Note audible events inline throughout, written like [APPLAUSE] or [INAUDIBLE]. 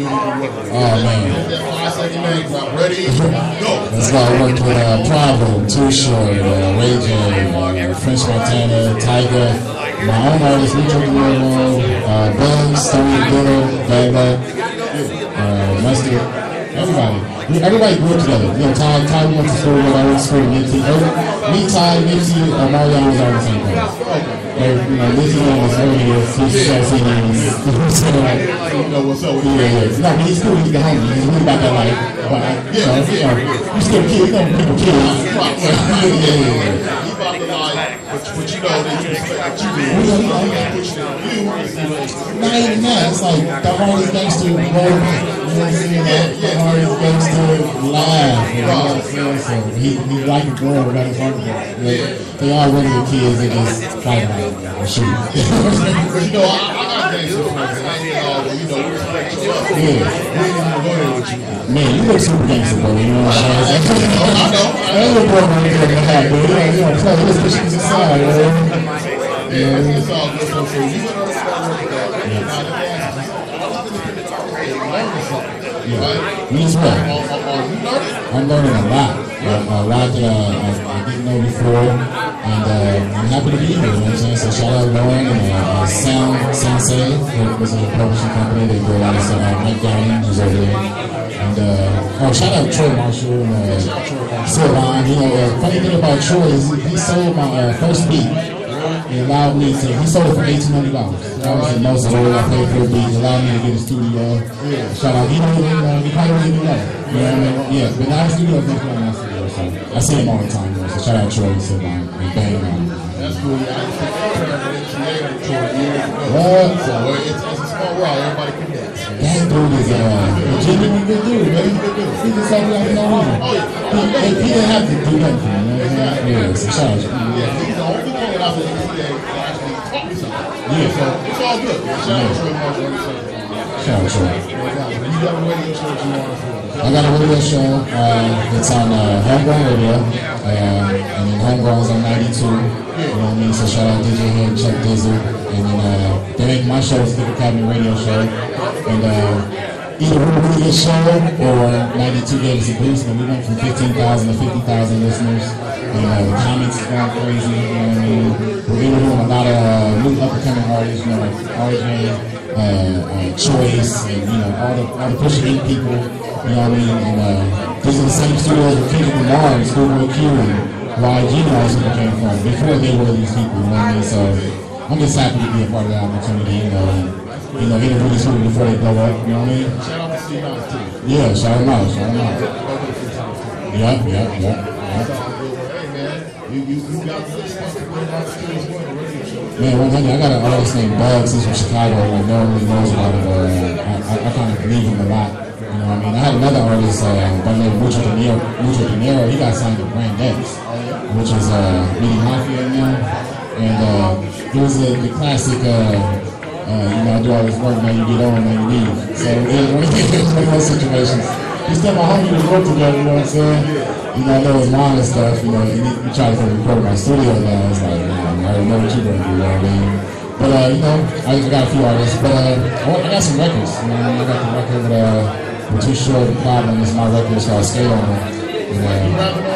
Oh man. Go. I with uh, Problem, Too Short, uh, Ray J, uh, French Montana, Tiger, my own artist, Nico Guerrero, uh, Bugs, Stone Ghetto, Bag Up, uh, Mustard, everybody. Everybody grew up together. You know, Ty, Ty went to school with I school Nipsey. Every- Me, Ty, Nipsey, uh, was all the same class. Like, you know, Nipsey was early, he shot CDs. You know what's up with Yeah, you. yeah. No, but he's cool. He's the homie. He's really about that life. But, uh, you know, you know, you still a kid. You know, people kids. Yeah, yeah, yeah. He about to lie, but, but you know that you respect you do. He pushing on you. Not even that. It's like the hardest gangster road. You know what I'm saying? Like, the hardest gangster live. You know what I'm saying? So he, he like a girl without his heart. Like, they all regular kids. They just fight like or shoot. [LAUGHS] But you know, I, I got gangster friends, and I ain't all, Yeah. ain't gonna. Man, you look super gangster. You know what I'm saying? I know. I ain't little boy right there in the hat. You you know, play. Let's push these aside, bro. Yeah, you went on a right? Me as well. I'm learning a lot, a, a lot that uh, I, I didn't know before, and uh, I'm happy to be here. You know what I'm saying? So shout out Lauren and uh, uh, Sound Sound Save, which is a publishing company. They do a lot of stuff. Uh, Mike Downey, who's over there, and uh, oh, shout out Troy Marshall and uh, Sylvan. You know, the funny thing about Troy is he sold my uh, first beat. He allowed me to, he sold it for eighteen hundred dollars. That was the most of I paid for a beat. He allowed me to get a studio. Yeah. Shout out, he knows, you know, he probably even know. You know what I mean? Yeah, but now his studio is next to my studio, so I see him all the time, So shout out Troy and Sylvan and Bang on. That's cool. Yeah, I used to on Detroit years ago. What? So it's, it's a small world. Everybody connects. That dude is uh, a genuinely good dude, man. He's a good dude. He just me out no reason. He, he, he didn't have to do nothing you know what Yeah, so shout out. Yeah, he's the only one out of the MTA that actually taught me something. Yeah. So it's all good. Shout out to Troy Marshall. on the show. Shout out Troy. You got a radio show that you want to I got a radio show. Uh, it's on uh, Homegrown Radio. Uh, and then Homegrown's on 92. You know what I mean? So shout out DJ Head, Chuck Dizzle. And then uh, they make my show, Stick Academy Radio Show. And uh, either we really good show or 92 gave us a boost. And we went from 15,000 to 50,000 listeners. And uh, the comments is going crazy. You know what I mean? We're interviewing a lot of uh, new up and coming artists, you know, like RJ uh, uh, Choice, and you know all the all the Pusha Eight people. You know what I mean? And uh, these are the same studios where Kendrick Lamar and Schoolboy Q and YG and all these came from before they were these people. You know what I mean? So I'm just happy to be a part of the opportunity. You know, and, you know, interview these people before they blow up. You know what I mean? Shout out to Steve Knox too. Yeah, shout them out, shout them out. Go to the free time. Yeah, yeah, yeah. It's all good. Hey man, you you you got this stuff to bring out well. Radio. Man, one thing, I got an artist named Bugs. He's from Chicago. Like, no one really knows about him, but uh, I, I, I kind of believe him a lot. You know I mean? I had another artist uh, by the name of Mucho Dinero. Mucho Dinero. He got signed to Brand X, which is uh, Mini Mafia now. And uh, it was uh, the classic, uh, uh, you know, I do all this work, now you get on, now you leave. So it was [LAUGHS] one of those- situations. He's still my homie to work together, you know what I'm saying? You know, I know his mom and stuff, you know, he, he tried to record my studio and I was like, nah, I don't know what you're gonna do, you know what I mean? But, uh, you know, I I got a few artists, but uh, I, I got some records, you know I? I got the record with, uh, Too Short, The Problem, it's my record, it's called Skate On It. And, uh,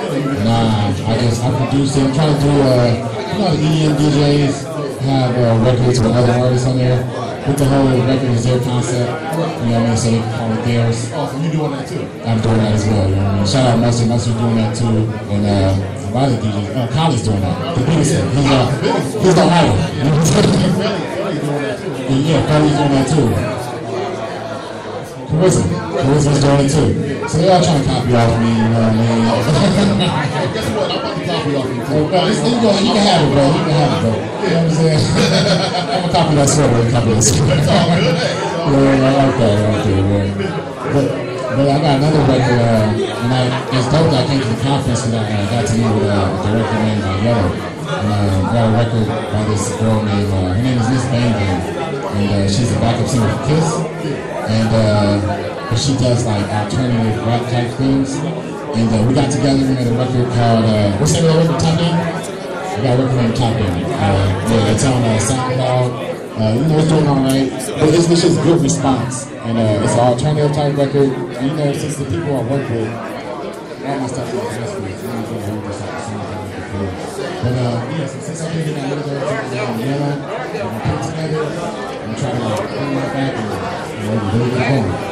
Nah, I just I produced it. I'm trying to do uh, you know, the EDM DJs have uh, records with other artists on there. With the whole record is their concept. You know what I mean? So they can call it theirs. Oh, so you doing that too? I'm doing that as well. You know what I mean? Shout out Mustard. Mustard's doing that too. And uh, a lot of DJs. Uh, Kylie's doing that. The biggest one. He's uh, he's the idol. You know what I'm saying? Belly, Belly doing that too. Yeah, Kylie's doing Charisma. Charisma's doing too. So they all trying to copy off me. You know what I mean? Guess what? I'm about to copy off you Oh, too. you, can have it, bro. You can have it, bro. You know what I'm saying? I'm gonna copy that sweater. I'm copy that sweater. yeah, yeah, like that, man. But, but I got another record, uh, and I, it's dope that I came to the conference and I uh, got to meet with uh, a director named uh, Yellow. And uh, got a record by this girl named, uh, her name is Miss Bang Bang. And uh, she's a backup singer for Kiss. And uh, she does like alternative rap type things. And uh, we got together and made a record called, uh, what's the record, Top End? We got a record named Top End. Uh, yeah, it's on uh, SoundCloud. Uh, you know, it's doing all right, but it's, it's just good response, and uh, it's an alternative type record. And, you know, since the people I work with, all my stuff is just thing. But uh, yeah, so since been in that little bit of yellow, and I put it together, I'm trying to like bring that back and you know, really get going.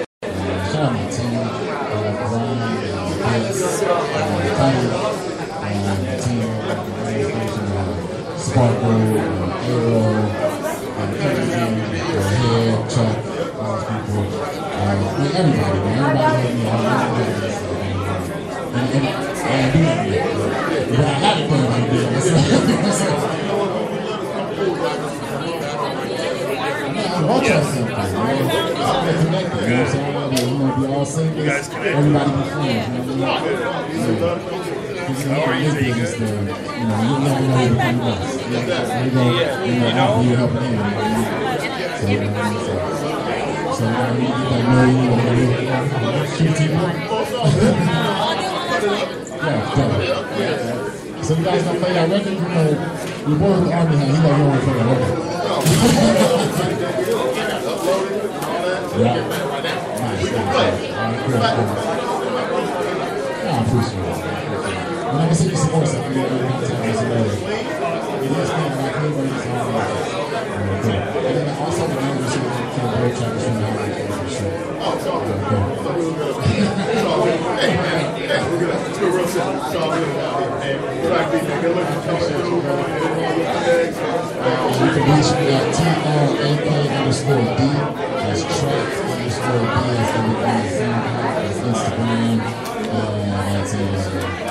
Sparkle, uh, Arrow, uh, everything, uh, Head, Chuck, all those people. Uh, everybody, man. Everybody helped me out. Everybody did stuff. And, and, and I do that, man. But I done it, [LAUGHS] man. That's I want y'all something, man. We're connected, you know what I'm saying? You know, be all single. guys connected. Everybody be friends, you know what I mean? Yeah. You know, you you? So, you. Yeah, guys don't play that record, you know, with the army hat, he don't know to play that record. Yeah. Nice, nice. Good, good. Yeah, I appreciate it. And gonna you some more stuff. You know, contact us later. It is kind of like everybody is all good. And then also the members who can go check us from the Howard for sure. Uh, good. You can reach me at T-R-A-K underscore D. That's track underscore D. That's Instagram. Uh, that's uh,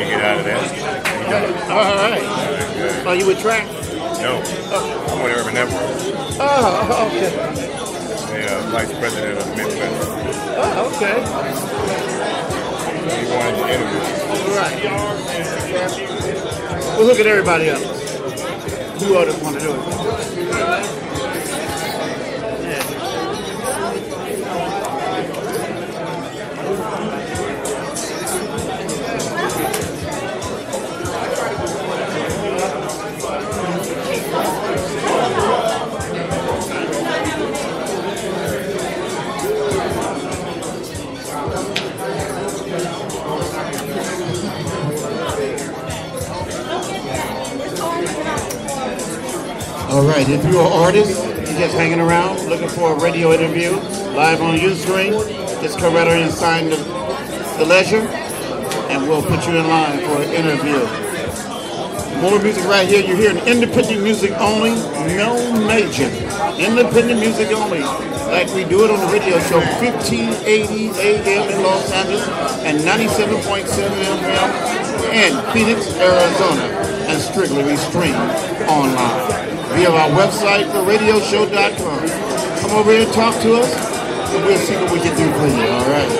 get out of there. You done? All right. Are you with track? No. I'm with Urban Network. Oh, okay. Uh, vice president of Midwest. Oh, okay. He wanted to interview. Right. Well, look at everybody else. Who else want to do it? If you're an artist, you're just hanging around looking for a radio interview live on Ustream, just come right over and sign the, the leisure, and we'll put you in line for an interview. More music right here. You're hearing independent music only, no major. Independent music only. Like we do it on the radio show 1580 AM in Los Angeles and 97.7 FM in Phoenix, Arizona. And strictly we stream online via our website, daradioshow.com. Come over here and talk to us, and we'll see what we can do for you, all right?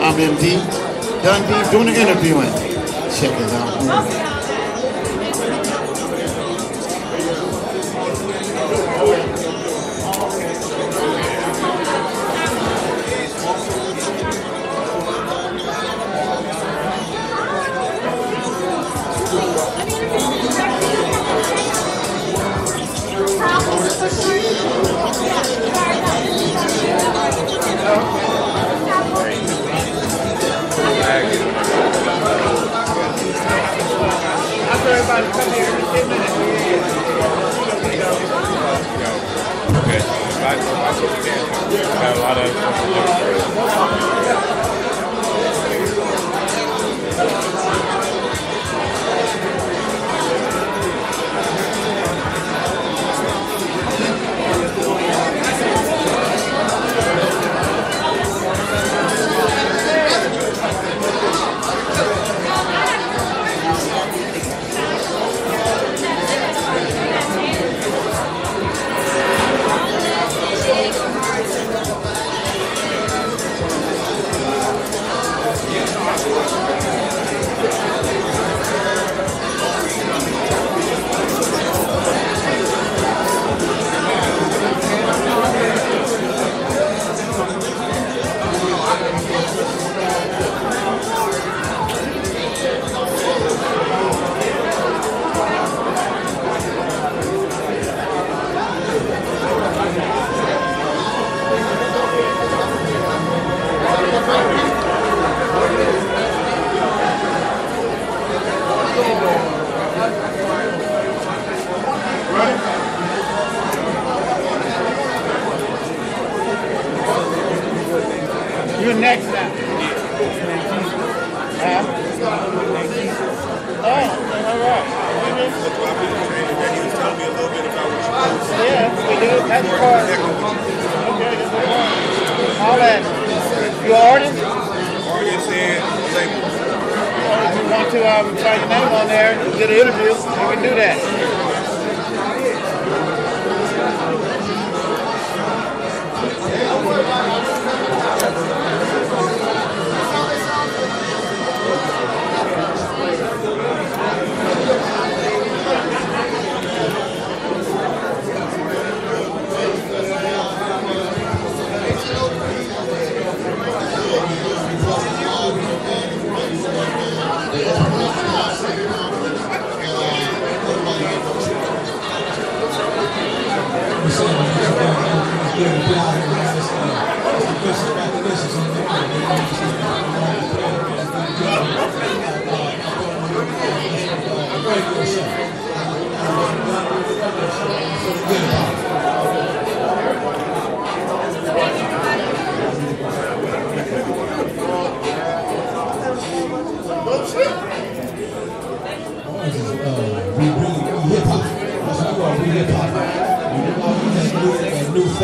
I'm MD, Dundee, doing the interviewing. Check it out. Try name on there, get an interview, you can do that.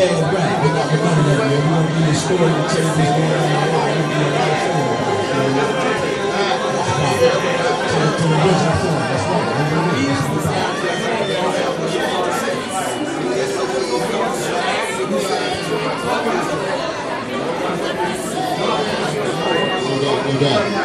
We're not gonna do that, man. We're gonna you a story and tell you. We're gonna give you a lot of stories. To, to the original form. That's right. We're gonna do this. Hip hop. No doubt, no doubt.